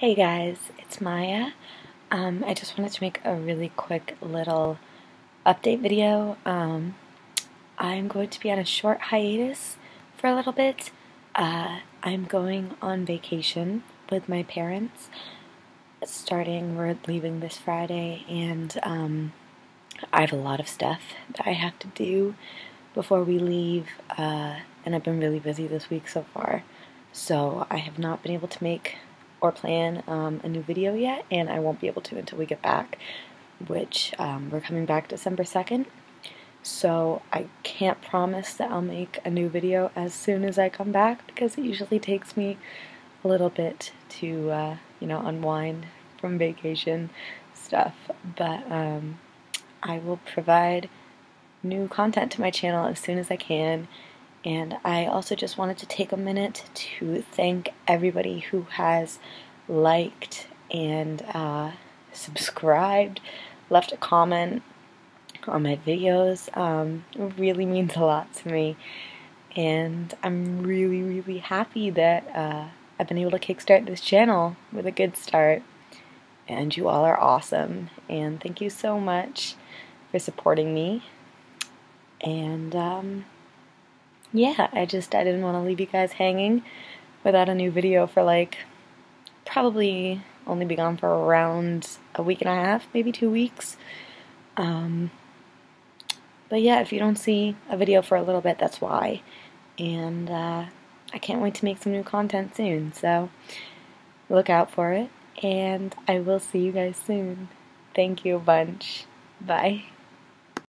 Hey guys, it's Maya. Um, I just wanted to make a really quick little update video. Um, I'm going to be on a short hiatus for a little bit. Uh, I'm going on vacation with my parents. Starting, we're leaving this Friday, and um, I have a lot of stuff that I have to do before we leave, uh, and I've been really busy this week so far. So I have not been able to make or plan um, a new video yet, and I won't be able to until we get back, which um, we're coming back December 2nd. So I can't promise that I'll make a new video as soon as I come back because it usually takes me a little bit to, uh, you know, unwind from vacation stuff. But um, I will provide new content to my channel as soon as I can. And I also just wanted to take a minute to thank everybody who has liked and uh, subscribed, left a comment on my videos. Um, it really means a lot to me. And I'm really, really happy that uh, I've been able to kickstart this channel with a good start. And you all are awesome. And thank you so much for supporting me. And um, yeah, I just I didn't want to leave you guys hanging without a new video for like probably only be gone for around a week and a half, maybe two weeks. Um, but yeah, if you don't see a video for a little bit, that's why. And uh, I can't wait to make some new content soon, so look out for it. And I will see you guys soon. Thank you a bunch. Bye.